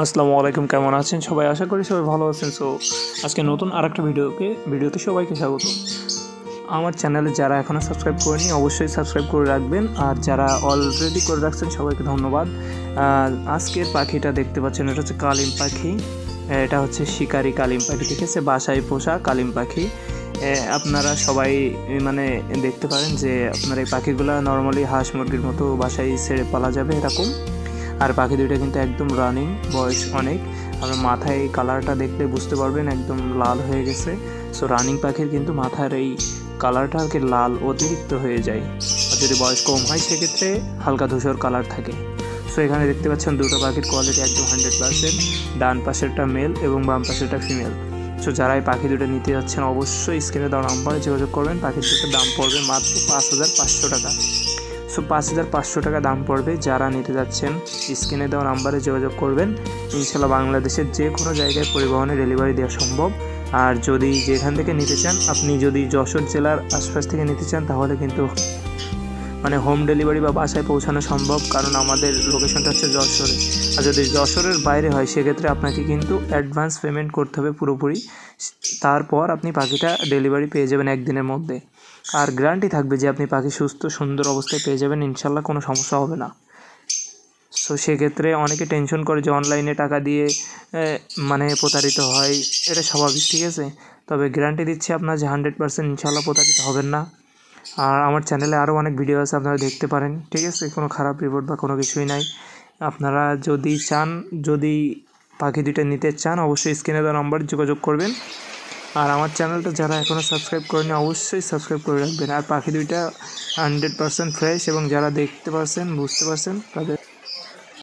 আসসালামু আলাইকুম, কেমন আছেন? সবাই আশা করি সবাই ভালো আছেন। সো আজকে নতুন আর একটা ভিডিওকে, ভিডিওতে সবাইকে স্বাগত। আমার চ্যানেলে যারা এখনও সাবস্ক্রাইব করেনি, অবশ্যই সাবস্ক্রাইব করে রাখবেন। আর যারা অলরেডি করে রাখছেন, সবাইকে ধন্যবাদ। আজকের পাখিটা দেখতে পাচ্ছেন, এটা হচ্ছে কালিম পাখি। এটা হচ্ছে শিকারি কালিম পাখি, ঠিক আছে? বাসায় পোষা কালিম পাখি। আপনারা সবাই মানে দেখতে পারেন যে আপনার এই পাখিগুলো নর্মালি হাঁস মুরগির মতো বাসায় ছেড়ে পালা যাবে এরকম। আর পাখি দুইটা কিন্তু একদম রানিং বয়স অনেক। আপনার মাথায় এই কালারটা দেখলে বুঝতে পারবেন, একদম লাল হয়ে গেছে। সো রানিং পাখির কিন্তু মাথার এই কালারটা আর কি লাল, অতিরিক্ত হয়ে যায়। আর যদি বয়স কম হয়, সেক্ষেত্রে হালকা ধূসর কালার থাকে। সো এখানে দেখতে পাচ্ছেন দুটো পাখির কোয়ালিটি একদম হান্ড্রেড পার্সেন্ট ডান পাশেরটা মেল এবং বাম পাশেরটা ফিমেল সো যারা এই পাখি দুটো নিতে যাচ্ছেন, অবশ্যই স্ক্রিনে দেওয়া নাম্বারে যোগাযোগ করবেন। পাখির দুটোর দাম পড়বে মাত্র পাঁচ হাজার পাঁচশো টাকা। সো পাঁচ হাজার পাঁচশো টাকা দাম পড়বে। যারা নিতে যাচ্ছেন, স্ক্রিনে দেওয়া নাম্বারে যোগাযোগ করবেন। ইনশাল্লাহ বাংলাদেশের যে কোনো জায়গায় পরিবহনে ডেলিভারি দেওয়া সম্ভব। আর যদি যেখান থেকে নিতে চান, আপনি যদি যশোর জেলার আশপাশ থেকে নিতে চান, তাহলে কিন্তু মানে হোম ডেলিভারি বা বাসায় পৌঁছানো সম্ভব, কারণ আমাদের লোকেশনটা হচ্ছে যশোরে। আর যদি যশোরের বাইরে হয়, সেক্ষেত্রে আপনাকে কিন্তু অ্যাডভান্স পেমেন্ট করতে হবে পুরোপুরি। তারপর আপনি পাখিটা ডেলিভারি পেয়ে যাবেন একদিনের মধ্যে। আর গ্যারান্টি থাকবে যে আপনি পাখি সুস্থ, সুন্দর অবস্থায় পেয়ে যাবেন, ইনশাল্লাহ কোনো সমস্যা হবে না। সো সেক্ষেত্রে অনেকে টেনশন করে যে অনলাইনে টাকা দিয়ে মানে প্রতারিত হয়, এটা স্বাভাবিক, ঠিক আছে? তবে গ্যারান্টি দিচ্ছি আপনার যে হান্ড্রেড পার্সেন্ট ইনশাল্লাহ প্রতারিত হবেন না। আর আমার চ্যানেলে আরও অনেক ভিডিও আছে, আপনারা দেখতে পারেন। ঠিক আছে? কোনো খারাপ রিপোর্ট বা কোনো কিছুই নাই। আপনারা যদি চান, যদি পাখি দুইটা নিতে চান, অবশ্যই স্ক্রিনে দেওয়া নাম্বার যোগাযোগ করবেন। আর আমার চ্যানেলটা যারা এখনও সাবস্ক্রাইব করেনি অবশ্যই সাবস্ক্রাইব করে রাখবেন। আর পাখি দুইটা হান্ড্রেড পার্সেন্ট ফ্রেশ এবং যারা দেখতে পারছেন, বুঝতে পারছেন, তাদের